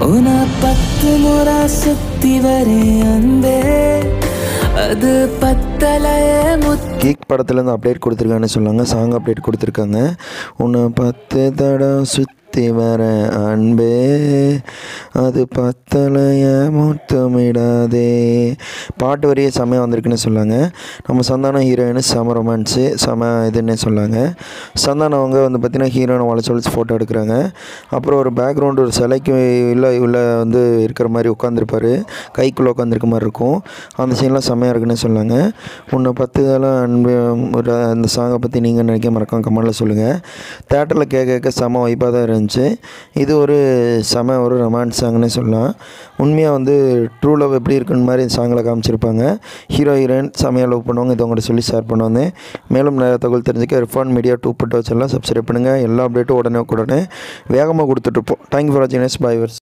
உன பத்து முறை சுத்தி வரேன் அன்பே அது பத்தலைய முத் கீக் படத்துலேருந்து அப்டேட் கொடுத்துருக்கான்னு சொன்னாங்க சாங் அப்டேட் கொடுத்துருக்காங்க. உன்னை பத்து தடம் சுற்றி வர அன்பே அது பத்தலைய முத்தமிடாதே. பாட்டு வரியே செமையாக வந்திருக்குன்னு சொன்னாங்க நம்ம சந்தானம் ஹீரோயின் செம ரொமான்ஸு செம இதுன்னு சொன்னாங்க சந்தானம் அவங்க வந்து பார்த்திங்கன்னா ஹீரோயினை வளைச்சு வளைச்சு ஃபோட்டோ எடுக்கிறாங்க. அப்புறம் ஒரு பேக்ரவுண்டு ஒரு சிலைக்கு இல்லை உள்ள வந்து இருக்கிற மாதிரி உட்காந்துருப்பாரு கைக்குள்ளே உட்காந்துருக்க மாதிரி இருக்கும். அந்த சீன்லாம் செம்மையாக இருக்குன்னு சொன்னாங்க உன்னை பத்து காலம் அன்பு ஒரு அந்த சாங்கை பற்றி நீங்கள் நினைக்க மறக்காம கமெண்டில் சொல்லுங்கள் தேட்டரில் கேட்க கேட்க செம வைப்பாக தான் இருந்துச்சு. இது ஒரு செம ஒரு ரொமான்ஸ் சாங்னே சொல்லலாம். உண்மையாக வந்து ட்ரூ லவ் எப்படி இருக்குன்னு மாதிரி சாங்கில் காமிச்சிருப்பாங்க. ஹீரோ ஹீரோயின் செமையாக லவ் பண்ணுவாங்க. இதை உங்கள்கிட்ட சொல்லி ஷேர் பண்ணுவாங்க மேலும் நிறைய தகவல் தெரிஞ்சுக்க ரிஃபான் மீடியா டூ பட்டு வச்செல்லாம் சப்ஸ்கிரைப் பண்ணுங்கள் எல்லா அப்டேட்டும் உடனே உடனே வேகமாக கொடுத்துட்ருப்போம் தேங்க்யூ ஃபார் வாட்சிங் நெக்ஸ்ட் பை வர்ஸ்